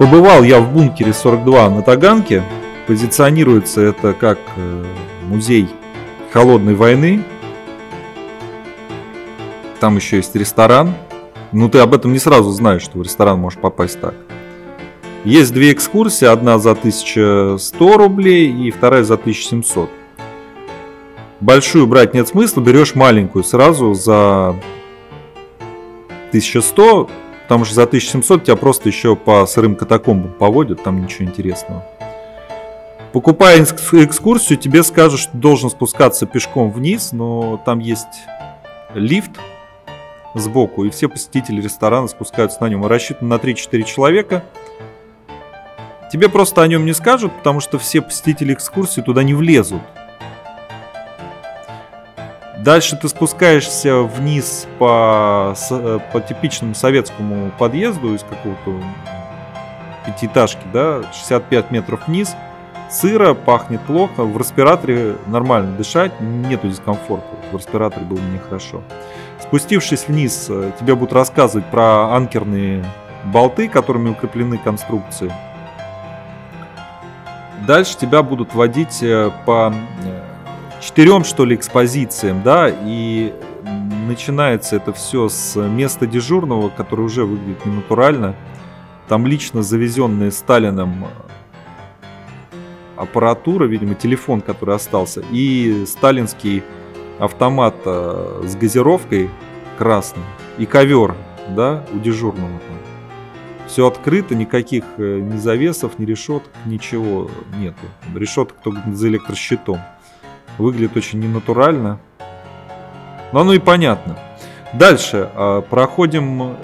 Побывал я в бункере 42 на Таганке. Позиционируется это как э, музей холодной войны. Там еще есть ресторан. Ну, ты об этом не сразу знаешь, что в ресторан можешь попасть так. Есть две экскурсии, одна за 1100 рублей и вторая за 1700. Большую брать нет смысла, берешь маленькую сразу за 1100, потому что за 1700 тебя просто еще по сырым катакомбам поводят, там ничего интересного. Покупая экскурсию, тебе скажут, что должен спускаться пешком вниз, но там есть лифт сбоку, и все посетители ресторана спускаются на нем. Рассчитан на 3-4 человека. Тебе просто о нем не скажут, потому что все посетители экскурсии туда не влезут. Дальше ты спускаешься вниз по, э, по типичному советскому подъезду из какого-то пятиэтажки, да, 65 метров вниз. Сыро, пахнет плохо, в респираторе нормально дышать, нету дискомфорта. В респираторе было мне хорошо. Спустившись вниз, э, тебе будут рассказывать про анкерные болты, которыми укреплены конструкции. Дальше тебя будут водить э, по четырем, что ли, экспозициям, да, и начинается это все с места дежурного, который уже выглядит ненатурально. Там лично завезенные Сталином аппаратура, видимо, телефон, который остался, и сталинский автомат э, с газировкой красный, и ковер, да, у дежурного. Все открыто, никаких э, ни завесов, ни решеток, ничего нету. Решеток только за электрощитом. Выглядит очень ненатурально. Но оно и понятно. Дальше э, проходим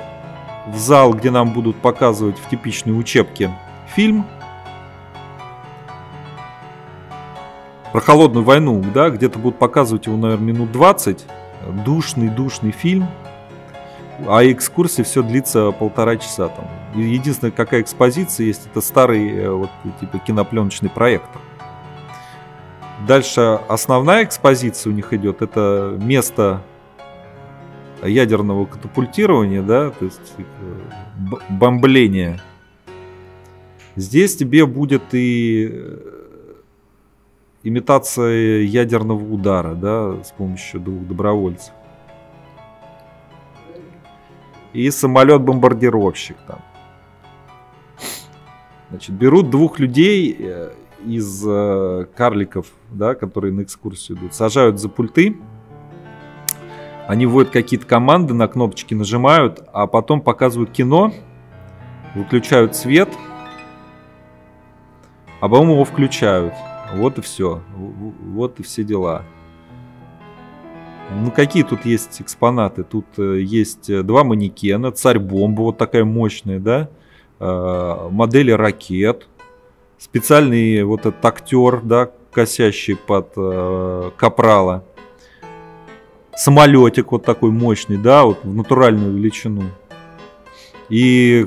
в зал, где нам будут показывать в типичной учебке фильм про холодную войну, да, где-то будут показывать его, наверное, минут 20. Душный, душный фильм. А экскурсия все длится полтора часа там. Единственная какая экспозиция есть, это старый э, вот типа кинопленочный проектор. Дальше основная экспозиция у них идет, это место ядерного катапультирования, да, то есть типа, бомбления. Здесь тебе будет и э, имитация ядерного удара, да, с помощью двух добровольцев. И самолет-бомбардировщик там. Значит, берут двух людей э, из э, карликов, да, которые на экскурсию идут, сажают за пульты, они вводят какие-то команды, на кнопочки нажимают, а потом показывают кино, выключают свет, а потом его включают. Вот и все. Вот и все дела. Ну, какие тут есть экспонаты? Тут э, есть э, два манекена, царь-бомба, вот такая мощная, да? Э, модели ракет, специальный вот этот актер, да, косящий под э, капрала. Самолетик вот такой мощный, да, вот в натуральную величину. И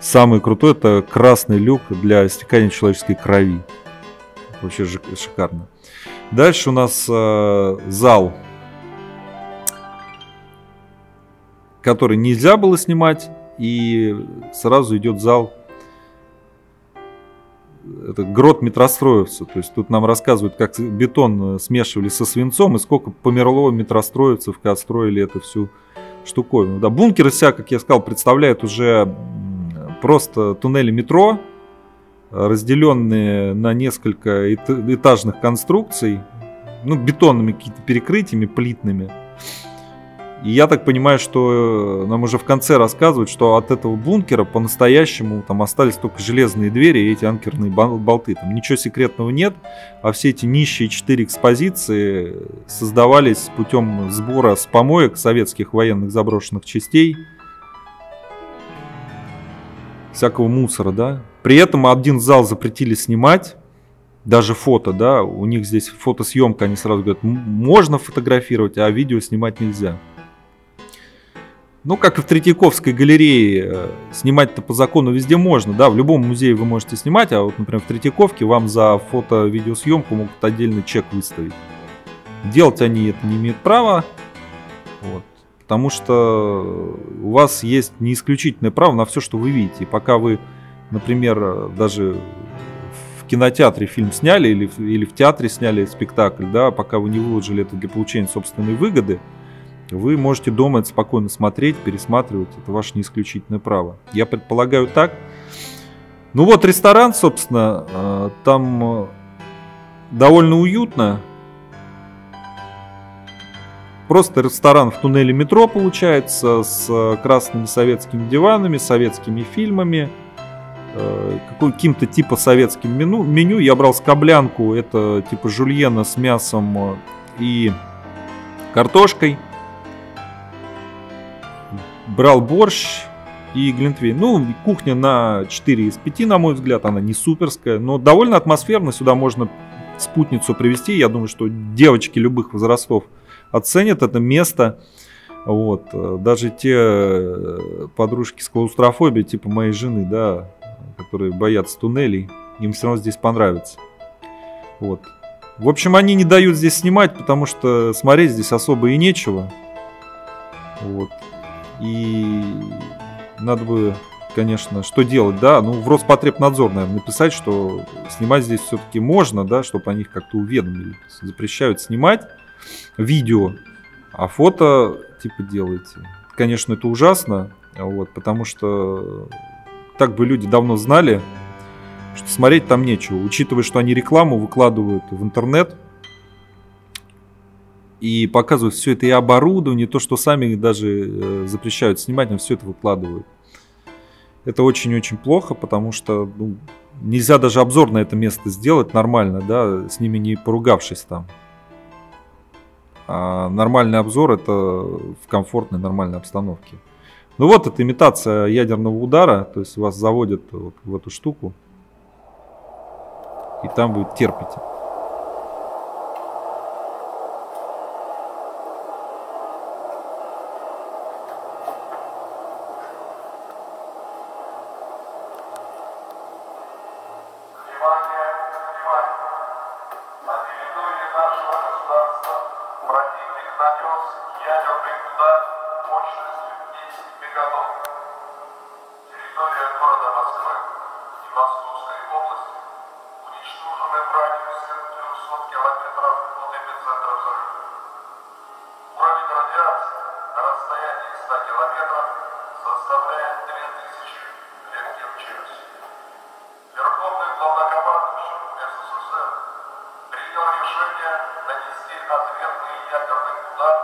самый крутой это красный люк для стекания человеческой крови. Вообще шикарно. Дальше у нас э, зал, который нельзя было снимать, и сразу идет зал это грот метростроевцев. То есть тут нам рассказывают, как бетон э, смешивали со свинцом и сколько померло метростроевцев, когда строили эту всю штуковину. Да, бункер из себя, как я сказал, представляет уже просто туннели метро, разделенные на несколько этажных конструкций, ну, бетонными какими-то перекрытиями, плитными. И я так понимаю, что э, нам уже в конце рассказывают, что от этого бункера по-настоящему там остались только железные двери и эти анкерные болты. Там ничего секретного нет, а все эти нищие четыре экспозиции создавались путем сбора с помоек советских военных заброшенных частей. Всякого мусора, да. При этом один зал запретили снимать, даже фото, да, у них здесь фотосъемка, они сразу говорят, можно фотографировать, а видео снимать нельзя. Ну, как и в Третьяковской галерее, э, снимать-то по закону везде можно, да, в любом музее вы можете снимать, а вот, например, в Третьяковке вам за фото-видеосъемку могут отдельный чек выставить. Делать они это не имеют права, вот, потому что у вас есть не исключительное право на все, что вы видите. И пока вы например, даже в кинотеатре фильм сняли или, или в театре сняли спектакль, да, пока вы не выложили это для получения собственной выгоды, вы можете дома это спокойно смотреть, пересматривать, это ваше неисключительное право. Я предполагаю так. Ну вот ресторан, собственно, э, там э, довольно уютно. Просто ресторан в туннеле метро получается с э, красными советскими диванами, советскими фильмами, каким-то типа советским меню. меню. Я брал скоблянку, это типа жульена с мясом и картошкой брал борщ и глинтвейн. Ну, кухня на 4 из 5, на мой взгляд, она не суперская, но довольно атмосферно. Сюда можно спутницу привести. Я думаю, что девочки любых возрастов оценят это место. Вот. Даже те э, подружки с клаустрофобией, типа моей жены, да, которые боятся туннелей, им все равно здесь понравится. Вот. В общем, они не дают здесь снимать, потому что смотреть здесь особо и нечего. Вот. И надо бы, конечно, что делать, да? Ну, в Роспотребнадзор, наверное, написать, что снимать здесь все-таки можно, да, чтобы они их как-то уведомили. Запрещают снимать видео, а фото типа делайте. Конечно, это ужасно, вот, потому что так бы люди давно знали, что смотреть там нечего. Учитывая, что они рекламу выкладывают в интернет, и показывают все это и оборудование, то, что сами даже э, запрещают снимать, но все это выкладывают. Это очень-очень плохо, потому что ну, нельзя даже обзор на это место сделать нормально, да, с ними не поругавшись там. А нормальный обзор это в комфортной, нормальной обстановке. Ну вот, это имитация ядерного удара, то есть вас заводят вот в эту штуку, и там вы терпите. нанести ответный ядерный удар.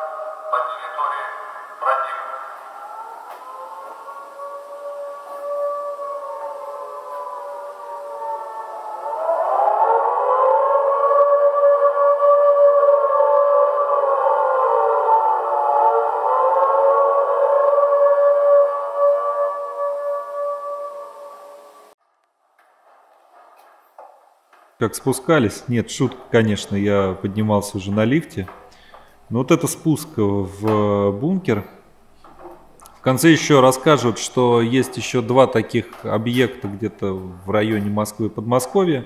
Как спускались. Нет, шутка, конечно, я поднимался уже на лифте. Но вот это спуск в бункер. В конце еще расскажут, что есть еще два таких объекта где-то в районе Москвы и Подмосковья.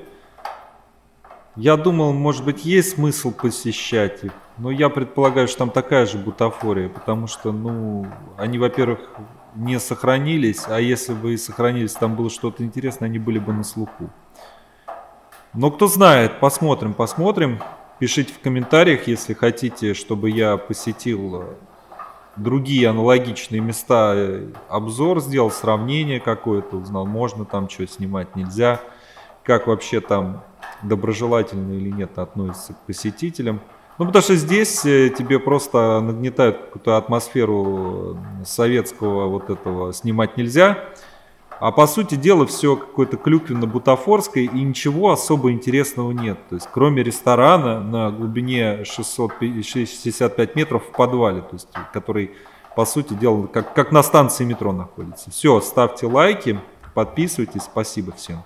Я думал, может быть, есть смысл посещать их, но я предполагаю, что там такая же бутафория, потому что, ну, они, во-первых, не сохранились, а если бы и сохранились, там было что-то интересное, они были бы на слуху. Но кто знает, посмотрим, посмотрим. Пишите в комментариях, если хотите, чтобы я посетил э, другие аналогичные места, э, обзор сделал, сравнение какое-то, узнал, можно там что снимать, нельзя, как вообще там доброжелательно или нет относится к посетителям. Ну, потому что здесь э, тебе просто нагнетают какую-то атмосферу советского вот этого снимать нельзя. А по сути дела все какое-то клюквенно-бутафорское и ничего особо интересного нет. То есть кроме ресторана на глубине 665 метров в подвале, то есть, который по сути дела как, как на станции метро находится. Все, ставьте лайки, подписывайтесь. Спасибо всем.